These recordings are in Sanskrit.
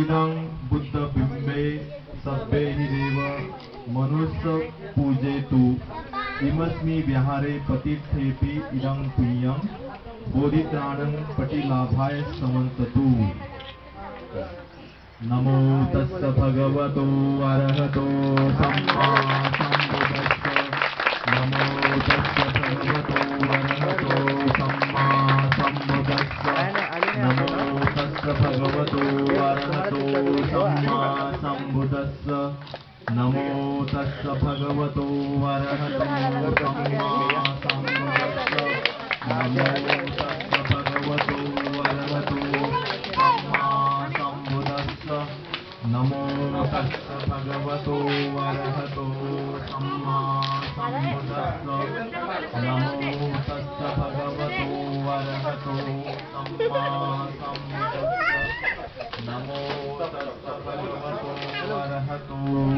इदं बुद्ध बिंबे हि देव मनुष्य पूजेतु इमस्मी विहारे पतिथेपि इदं पुण्यं बोधित्राणं पटिलाभाय समन्ततु नमो तस्य भगवतो अरहतो सम् वरसतो सम्मा शम्भुदस्स नमो तस्स भगवतो वरहतुम्भुदस्य भगवतो वरवतो नमो तस्स भगवतो भगवतो वरसतो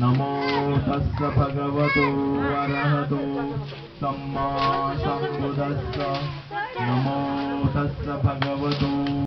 नमो तस्य भगवतो अरहतो सम्मा सम्मुदस्त नमो भगवतो